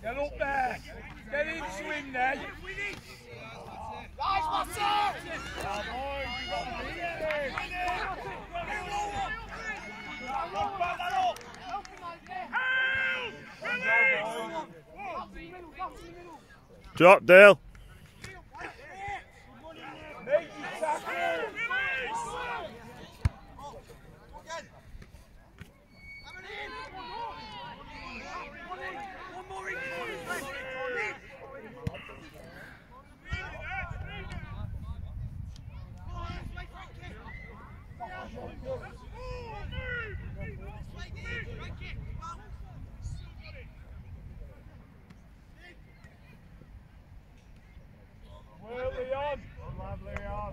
Get up there. Get in swing there. Guys, what's up? Boys, you got to beat it. Look back that up. Drop, Dale. Make your tackle. Well, Leon. Love Leon.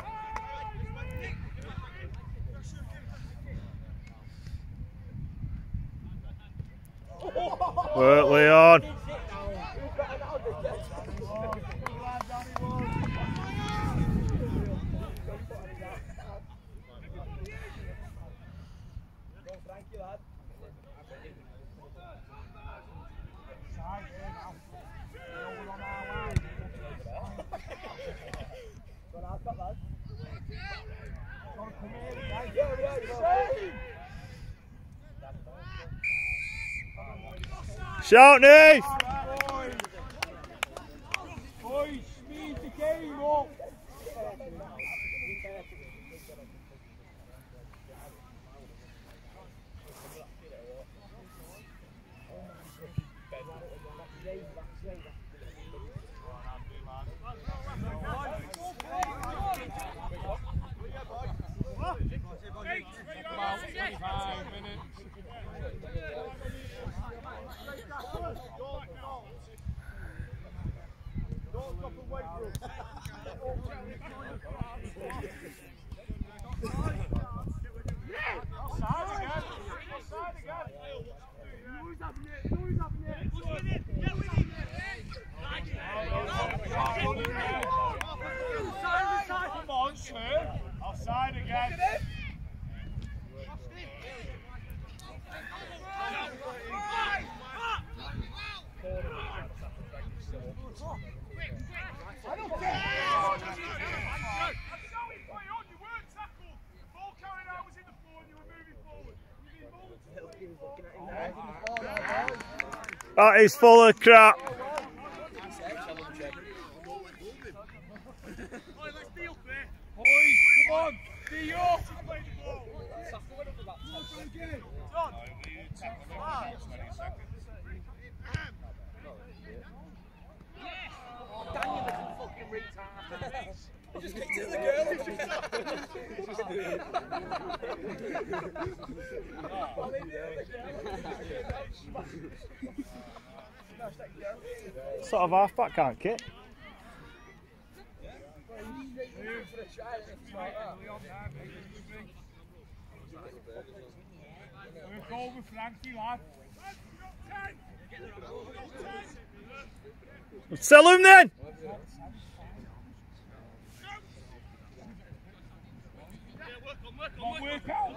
Work, Leon. Shout, Nate. za mnie, stój za mnie! That is full of crap. Boys, come on. Be up. Sort of halfback can't kick. Going with Frankie, lad. Sell him then. Come on, work out,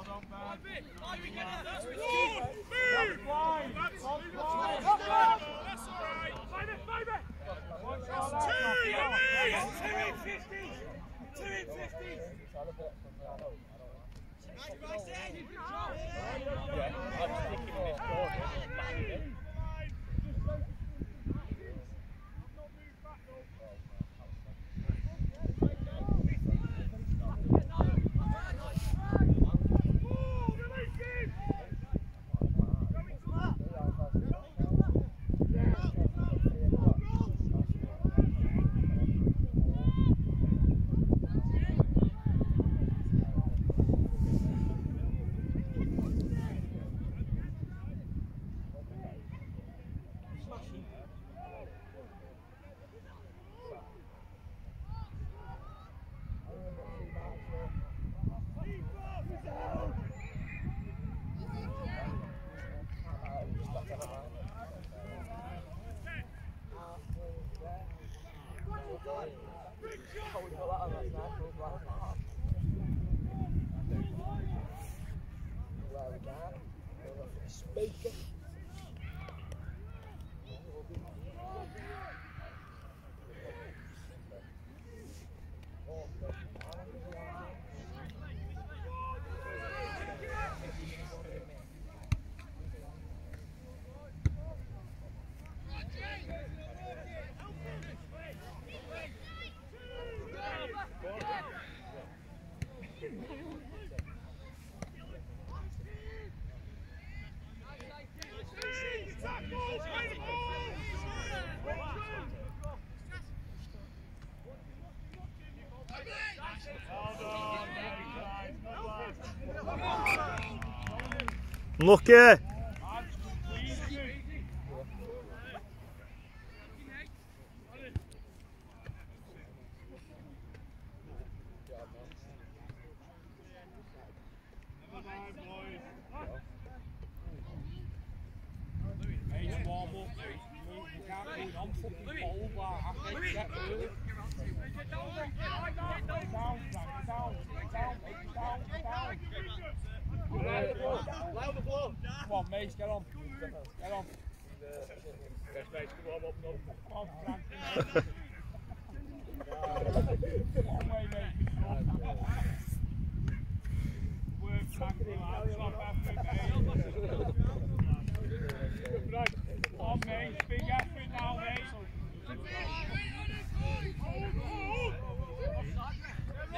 Hold on back. Oh. That's Lord, move. Yeah, I'm sticking. Não quer.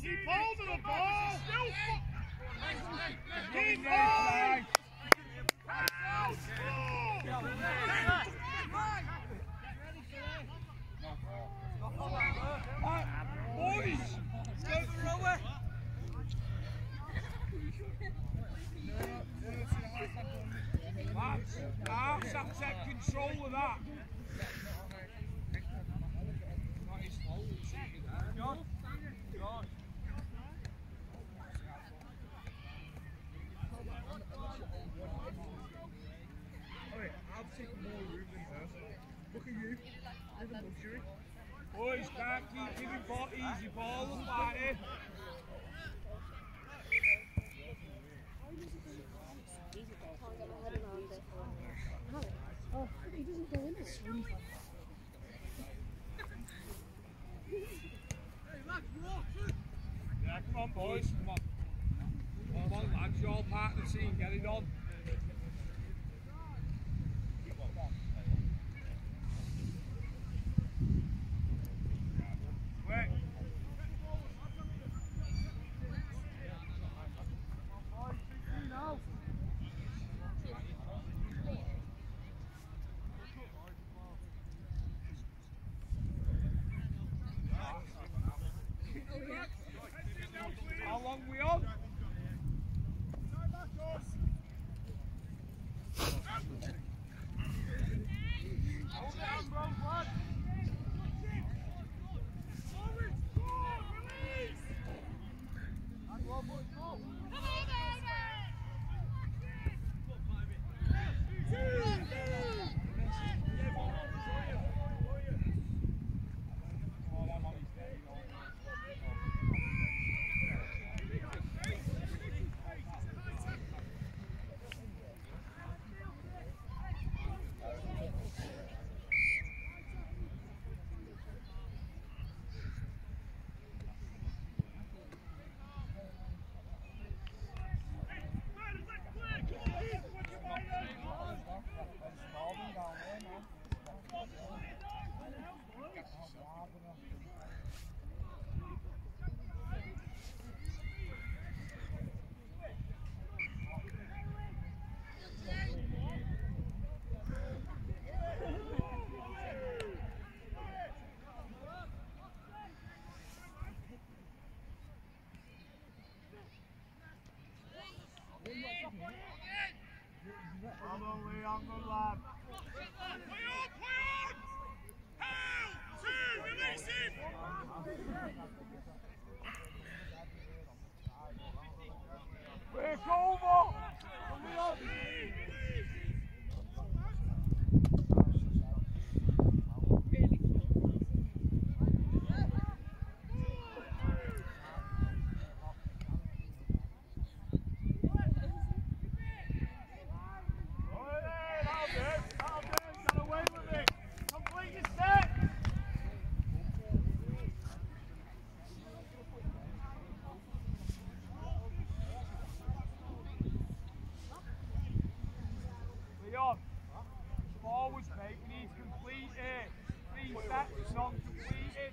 Keep hold the ball! Keep hold! Lads, Arts have to take control of that. John, John. Boys, can't keep giving ball, easy ball Come on, boys. Come on. Come on, lads. You're all part of the scene. Get it on. Break over! Leon, forwards, mate. We need to complete it. Three steps, not completed.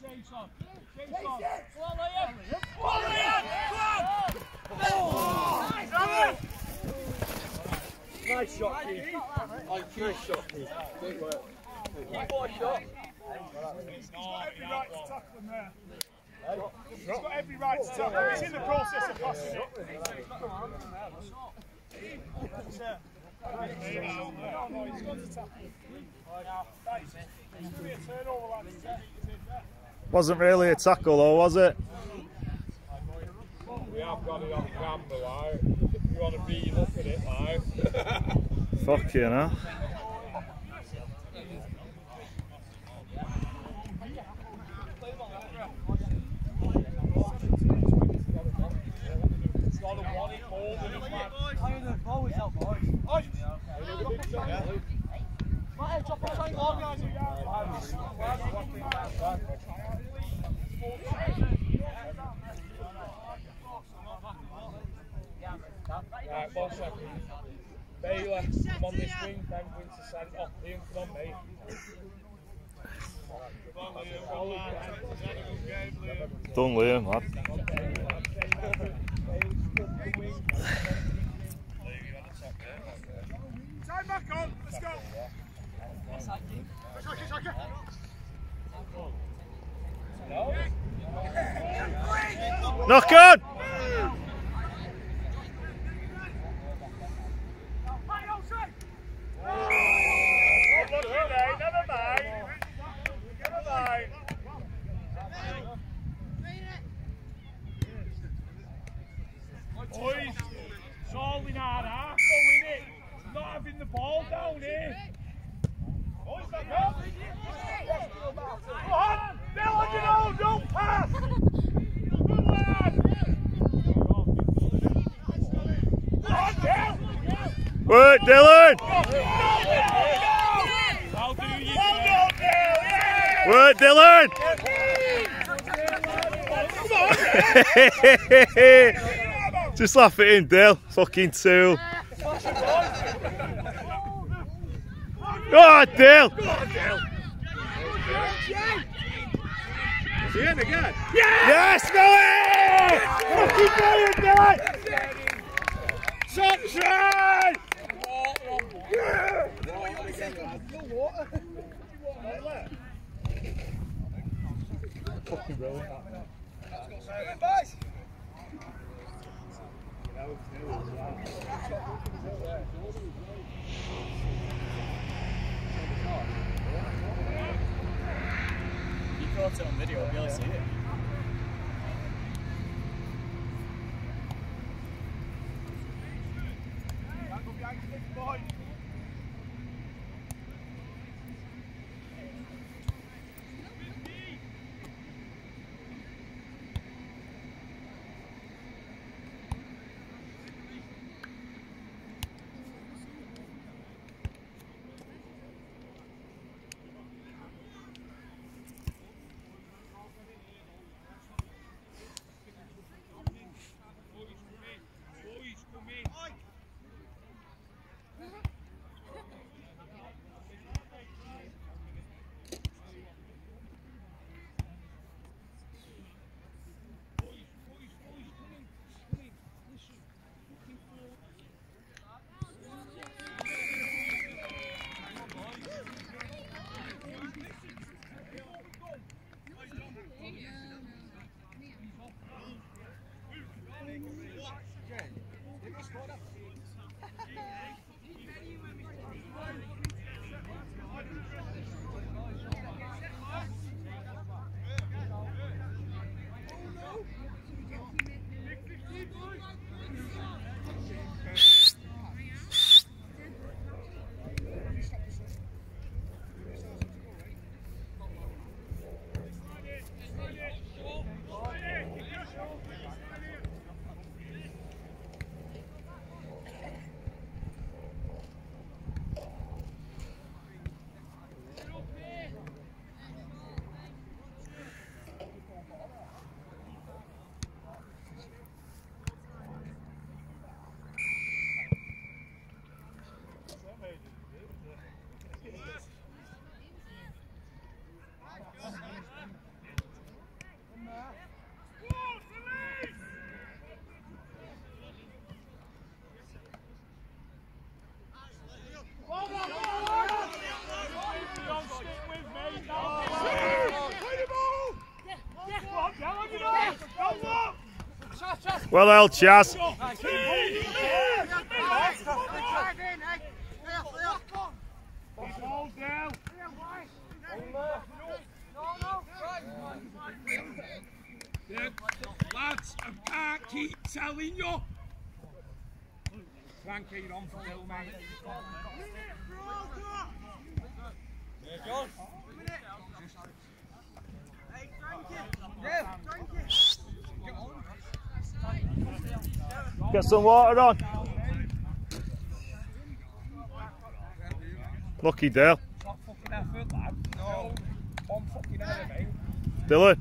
Chase on. Chase on. Come on, Liam. Nice shot, Keith. Nice shot, Keith. Great work. Keep one shot. He's got every right to tackle him there. He's got every right to tackle him. He's in the process of passing it. No, no, he's got to tackle him. That is- It's going to be a turnover, lads. He's in there. Wasn't really a tackle though, was it? We have got it on camera, like. You want to at it, like. Fuck you know. Got a one it more than a man. Right, one second. Baylor, come on this wing, Penguins to send. Oh, Liam, come on, mate. Done Liam, lad. Time back on, let's go. Knock on! Dylan! Just laugh it in, Dill. Fucking tool. Oh, Dill! Yes, go in! Fucking brilliant! Sunshine! You caught it Well held, Chaz. Ball down. Yeah, lads, I can't keep telling you. Frankie, you're on for Bill, mate. Get some water on. Lucky Dale. Not fucking effort, lad. No. One fucking effort, mate. Dylan.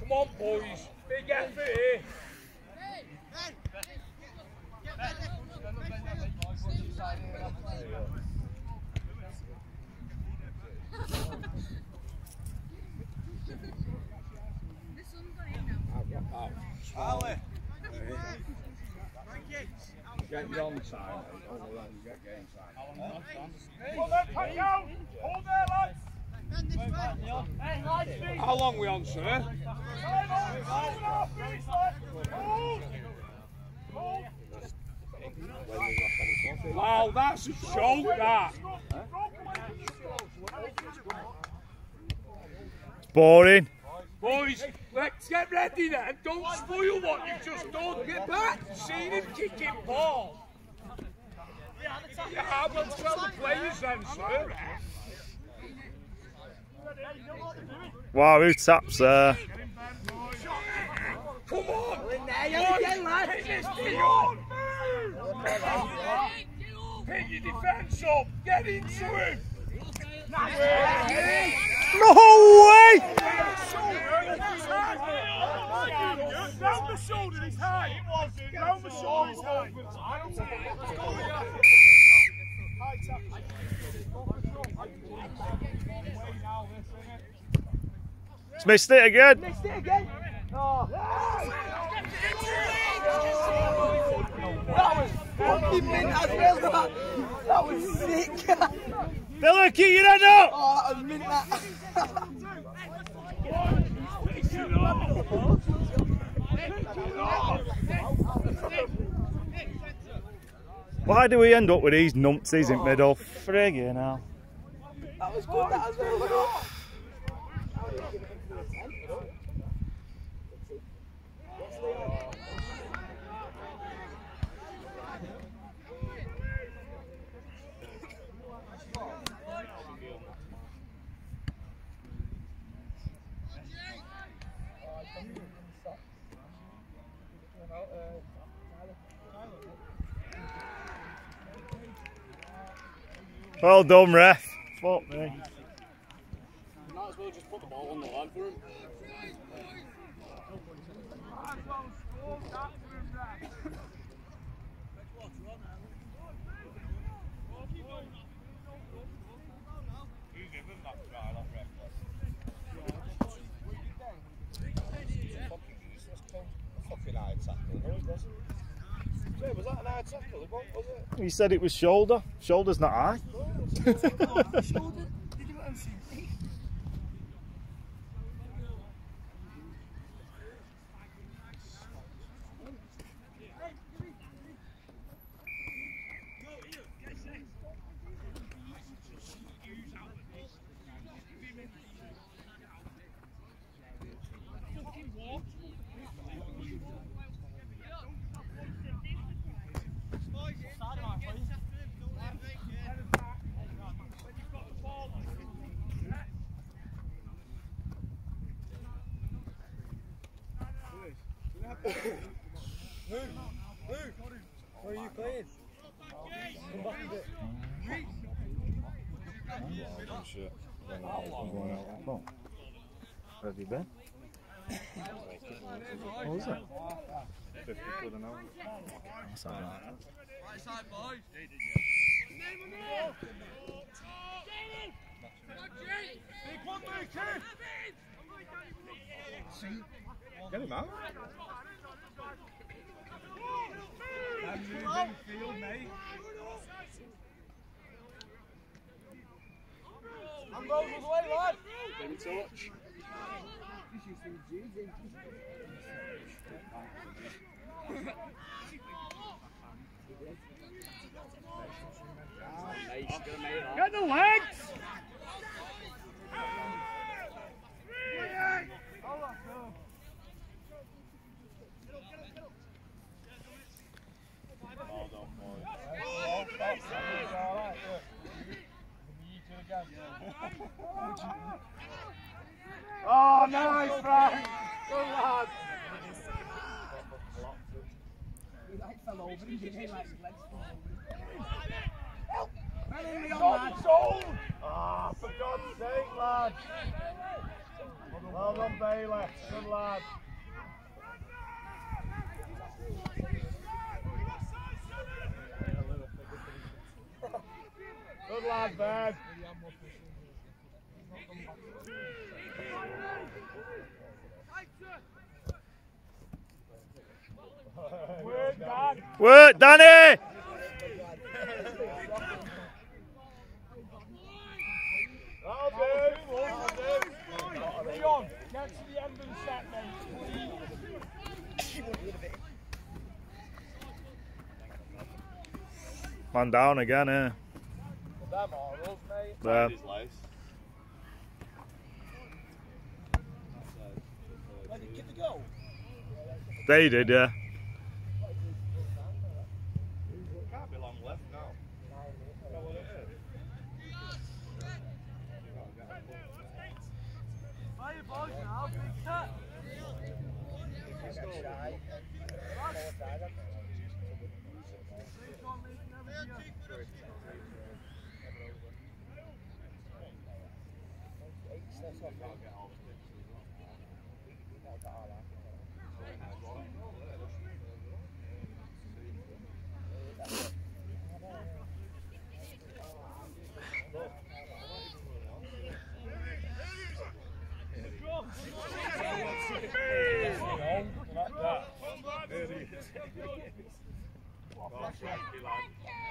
Come on, boys. Big effort here. Get your on side, mate. Don't let you get game side. Hold that pack down. Hold there, lads. How long we on, sir? Wow, that's a show, that. Boring. Boys, let's get ready then. Don't spoil what you've just done. Get back. Seen him kicking ball. Yeah, well, tell the players then, sir. Wow, who taps there? Come on. Hit this thing on. Hit your defence up. Get into him. No way! Round the shoulder, he's high. It. Round the shoulder, he's high. He's missed it again. Fucking mint as well, that. That was sick. Dylan, keep your head up! Oh, that was mint, that. Why do we end up with these numpties in middle? Friggin' hell. That was good, that as well. Well done, ref. Fuck me. Might as well just put the ball on the line for him. Fucking high tackle. No, it wasn't. Was that an high tackle? Wasn't, was it? He said it was shoulder. Shoulder's not high. Where are you playing? Come back a bit. Where have you been? What was it? 50 quid an hour. That's all right. Get him out. Away, lad. Touch. Get the legs! Well done, boys. Oh, that's it's all right, look. You do it again. Oh, nice, Frank! Good lad! He like fell over, he didn't like his legs fall over. Well, in the on, lad. Sold! Ah, for God's sake, lad! Well done, Bailey. Good lad. Ben. Work, Dan. Danny! Leon, get. Man down again, eh? Them are mate. There. His did Kitty go? They did, yeah. Can't be long left now.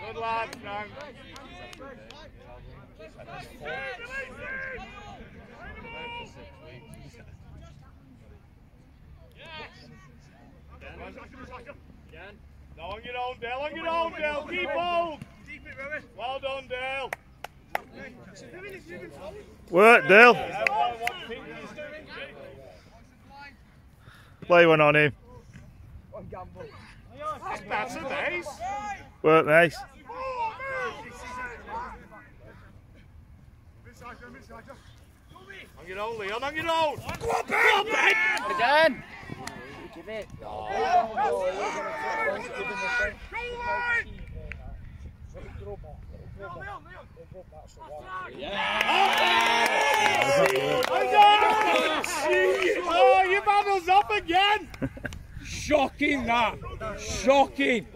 Good lad, Frank. On your own, Dale. On your own, Dale. Keep hold. Well done, Dale. Work, Dale. Everyone, what Pete is doing. Play one on him. That's better, Days. Work, mate. On your own, Leon. On your own. Go on, Ben. Go on, Ben. Again! Give it. Oh, your battle's up again. Shocking that. Shocking.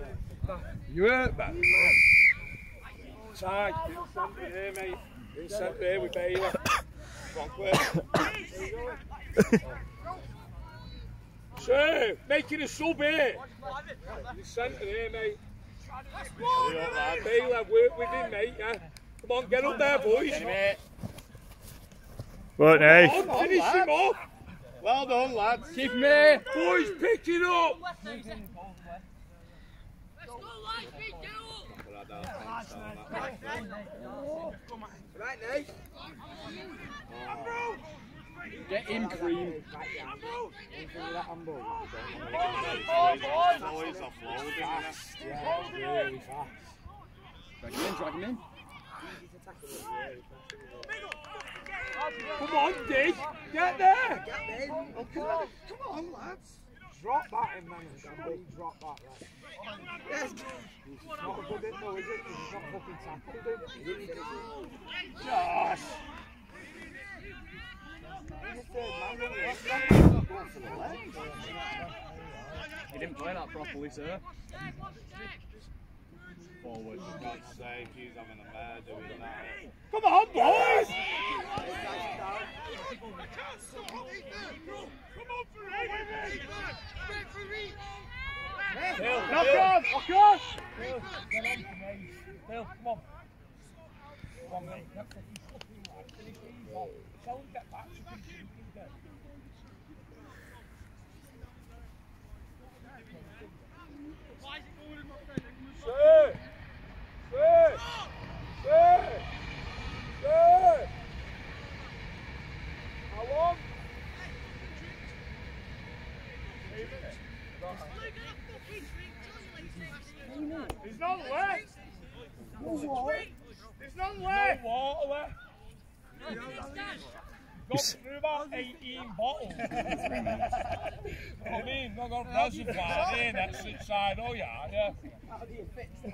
You hurt, man. Ty, centre here, mate. In centre here with Bailey. Come on, quick. Sir, making a sub eh? here. In centre here, mate. Bailey, work with him, mate, yeah? Come on, get up there, boys. Work, Nate. Come on, finish him off. Well done, lads. Keep me. Boys, pick it up. Right, Nate. Get him cream. Always offload, Really. Drag him in, drag him in. Come on, Dig. Get there. Oh, come on. Come on, lads. Drop that in, man. Drop that, right? Yes. Not a good hit, though, is it? not fucking tackled. Josh. He didn't play that properly, sir. Forward. God's sake, he's having a mare doing that. Come on, boys. Knock on. Knock on. Phil, get on to me. Phil, come on. Come on, mate. Get fucking fucking and finish these off. Tell them get back to finish these again. Sit! Sit! Sit! Sit! How long? There's none left! There's none left! No water left! Got through about 18 bottles. I mean, not got reservoir in that's inside, yeah, yeah. How do you fix that?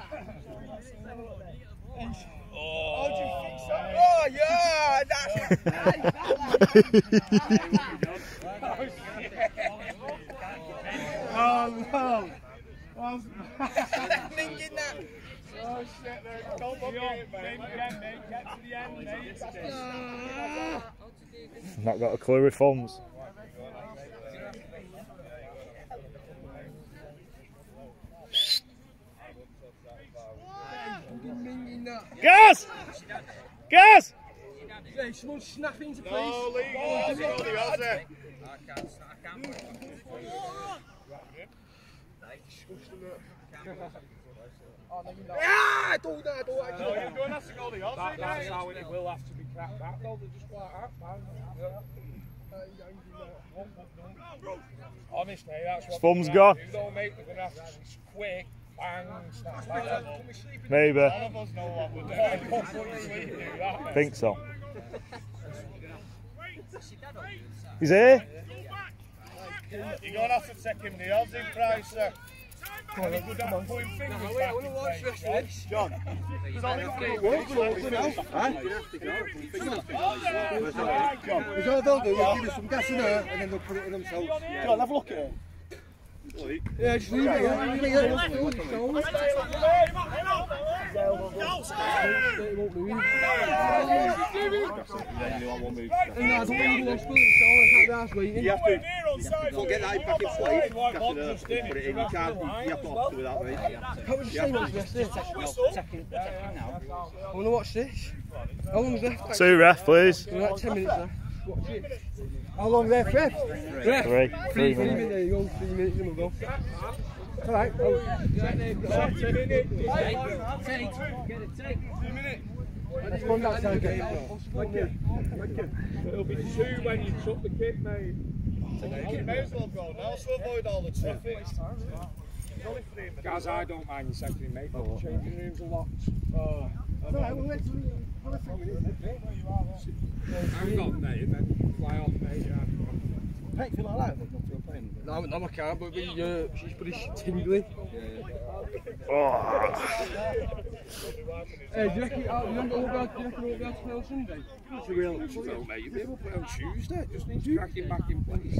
Oh, How do you fix that? Oh, yeah! That's... Oh no! Oh, Thinking that. oh shit, there. Don't look at it, mate. Again, mate. Get to the end, mate. Not got a clue with thumbs. Gas! Gas! Hey, someone snap into place. No, leave it. Go the Aussie. Oh, no, you're not. Don't, no, don't actually. No, you're going to have to go the Aussie, that, That's how it will have to be cracked back, though. They're just like that, man. Honestly, that's what Thumbs gone. gonna have to do, though, mate. They're going to have to quick, bang, snap like that. Maybe. None of us know what we're doing. Don't put your sleep do that, mate. Think so. He's here. You're going to have to take him the Aussie price, sir. Come on, good at putting fingers Wait, I back want to in watch place, the rest of John. this. There's only three We're weeks. going to now. Huh? John, Because all they'll do is give us some gas in there and then they'll put it in themselves. John, have a look at it. I don't want to. You have get that back in place, put it in. You can't, you have to that. How was the same as yesterday? I want to watch this. How long is left? Two ref, please. We're like 10 minutes left. Watch it. How long left, ref? Ref. Three. Three, Three three minutes. minutes. There you go. Three minutes, then we'll go. All right. Let's go on that side, get it. It'll be two when you chuck the kit, mate. You may as well go now to avoid all the traffic. Guys, I don't mind you seconding, mate, but the changing rooms are locked. Oh. I'm not, mate, then fly off, mate. Yeah. Hey, feel like that? No, no, I can't, but we, uh, she's pretty tingly. Oh. Hey, do you reckon, uh, you be able- do you reckon to play on Sunday? It's a real no, mate. You'll be able to play on Tuesday. It just needs cracking back in place.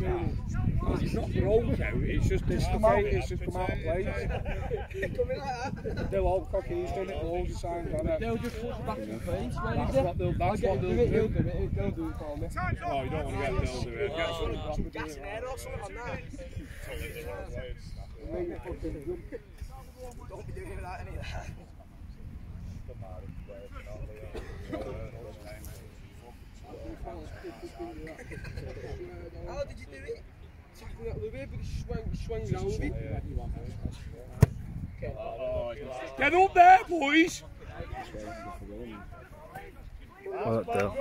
Because it's not broke out, it's just dislocated, it's just come out of place. They'll all cocky, he's done it loads of times, I know. They'll just put it back in place. That's what they'll, I'll that's get what it, they'll do it, it, they'll do it for me. Oh, you don't want to get Bill to it. Get someone on. Get up there, boys! Well, that do.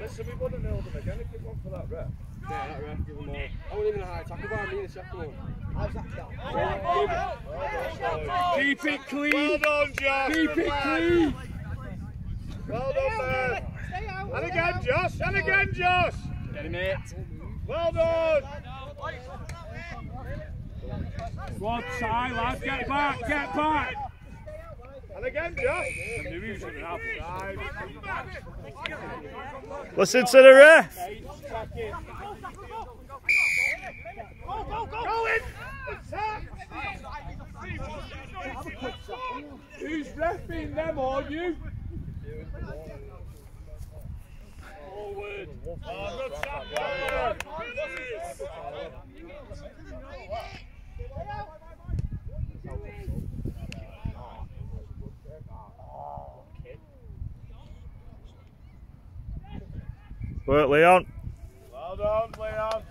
Listen, we would have nailed them again if it weren't for that rep. Yeah, that ref, give him all. I wasn't even a high tackle, but I mean, a second one. How's that done? Keep it clean! Well done, Josh! Keep it clean! Well done, man! And again, Josh! And again, Josh! Get him, mate! Well done! One side, lads, get back, get back! Listen to the ref. Go, go, go! Go in! Attack! Who's refing them, are you? Forward. Oh, good shot, Work, Leon. Well done, Leon.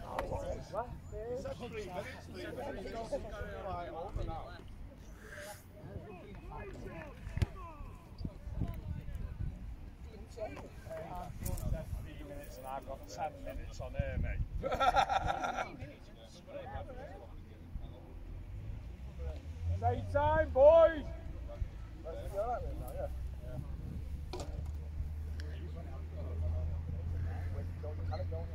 minutes and I've got 10 minutes on here, mate. Same time, boys! Well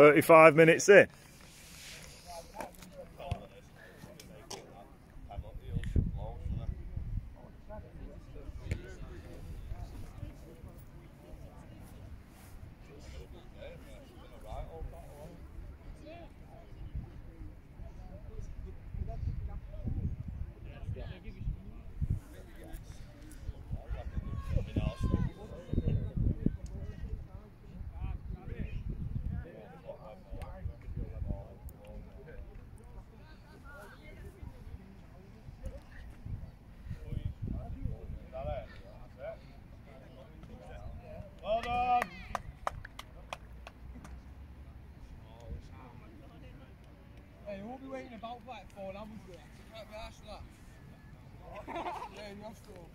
35 minutes in. Waiting about for like four hours there. Right, we asked that. yeah, you have to.